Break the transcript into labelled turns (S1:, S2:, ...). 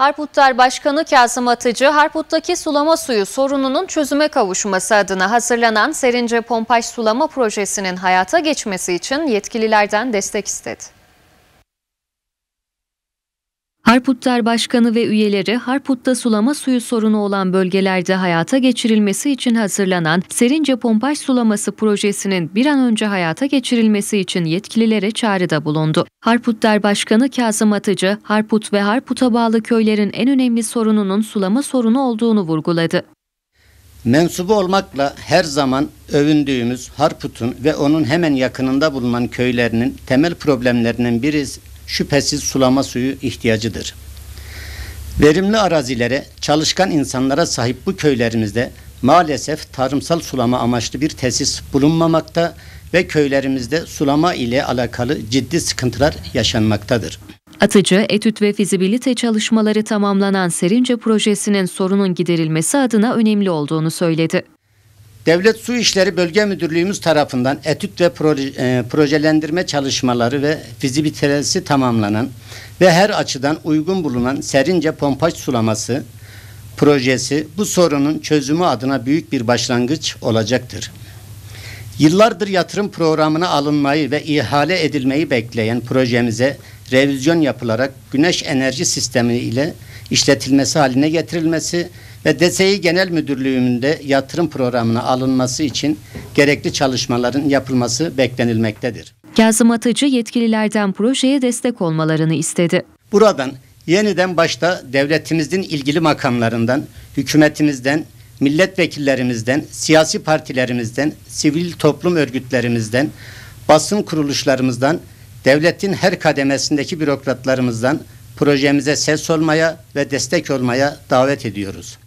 S1: Harputlar Başkanı Kasım Atıcı, Harput'taki sulama suyu sorununun çözüme kavuşması adına hazırlanan Serince Pompaj Sulama Projesi'nin hayata geçmesi için yetkililerden destek istedi. Harputlar Başkanı ve üyeleri Harput'ta sulama suyu sorunu olan bölgelerde hayata geçirilmesi için hazırlanan Serince Pompaj Sulaması projesinin bir an önce hayata geçirilmesi için yetkililere çağrıda bulundu. Harputlar Başkanı Kazım Atıcı, Harput ve Harput'a bağlı köylerin en önemli sorununun sulama sorunu olduğunu vurguladı.
S2: Mensubu olmakla her zaman övündüğümüz Harput'un ve onun hemen yakınında bulunan köylerinin temel problemlerinden biri şüphesiz sulama suyu ihtiyacıdır. Verimli arazilere, çalışkan insanlara sahip bu köylerimizde maalesef tarımsal sulama amaçlı bir tesis bulunmamakta ve köylerimizde sulama ile alakalı ciddi sıkıntılar yaşanmaktadır.
S1: Atıcı, etüt ve fizibilite çalışmaları tamamlanan Serince projesinin sorunun giderilmesi adına önemli olduğunu söyledi.
S2: Devlet Su İşleri Bölge Müdürlüğümüz tarafından etüt ve proje, e, projelendirme çalışmaları ve fizibilitesi tamamlanan ve her açıdan uygun bulunan Serince Pompaj Sulaması projesi bu sorunun çözümü adına büyük bir başlangıç olacaktır. Yıllardır yatırım programına alınmayı ve ihale edilmeyi bekleyen projemize revizyon yapılarak güneş enerji sistemi ile işletilmesi haline getirilmesi ve DSİ Genel Müdürlüğü'nde yatırım programına alınması için gerekli çalışmaların yapılması beklenilmektedir.
S1: Kazım Atıcı yetkililerden projeye destek olmalarını istedi.
S2: Buradan yeniden başta devletimizin ilgili makamlarından, hükümetimizden, milletvekillerimizden, siyasi partilerimizden, sivil toplum örgütlerimizden, basın kuruluşlarımızdan, devletin her kademesindeki bürokratlarımızdan projemize ses olmaya ve destek olmaya davet ediyoruz.